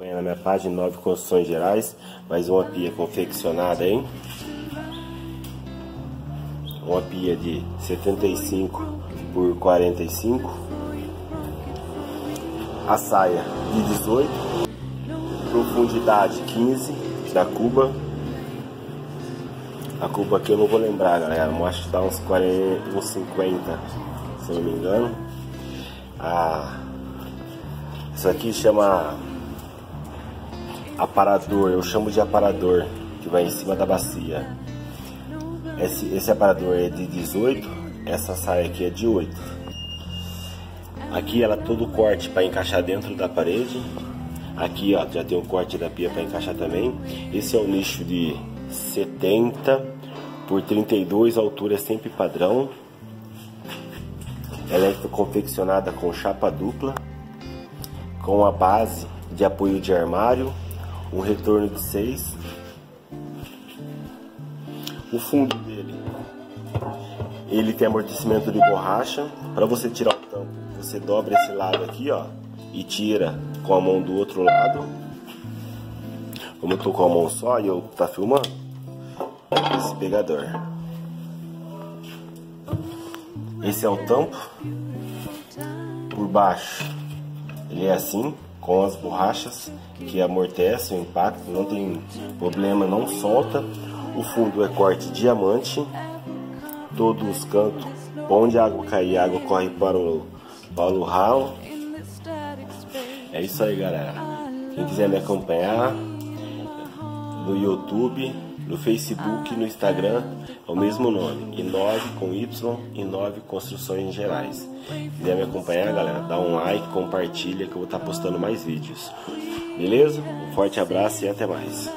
Acompanha na minha página 9 Construções Gerais, mais uma pia confeccionada, hein? Uma pia de 75 por 45. A saia de 18. Profundidade 15 da cuba. A cuba aqui eu não vou lembrar, galera. Eu acho que dá uns, 40, uns 50, se não me engano. Ah, isso aqui chama aparador, eu chamo de aparador, que vai em cima da bacia. Esse, esse aparador é de 18, essa saia aqui é de 8. Aqui ela todo corte para encaixar dentro da parede. Aqui ó, já tem o corte da pia para encaixar também. Esse é o nicho de 70 por 32, a altura é sempre padrão. Ela é confeccionada com chapa dupla, com a base de apoio de armário um retorno de 6. O fundo dele, ele tem amortecimento de borracha. Para você tirar o tampo, você dobra esse lado aqui, ó, e tira com a mão do outro lado. Como eu tô com a mão só e eu tá filmando, esse pegador. Esse é o tampo. Por baixo, ele é assim com as borrachas que amortecem o impacto, não tem problema, não solta. O fundo é corte diamante, todos os cantos, onde a água cair, a água corre para o, para o ralo. É isso aí, galera. Quem quiser me acompanhar no YouTube, no Facebook, no Instagram, é o mesmo nome, I9 com Y e 9 Construções Gerais. Se quiser me acompanhar, galera, dá um like, compartilha que eu vou estar postando mais vídeos. Beleza? Um forte abraço e até mais.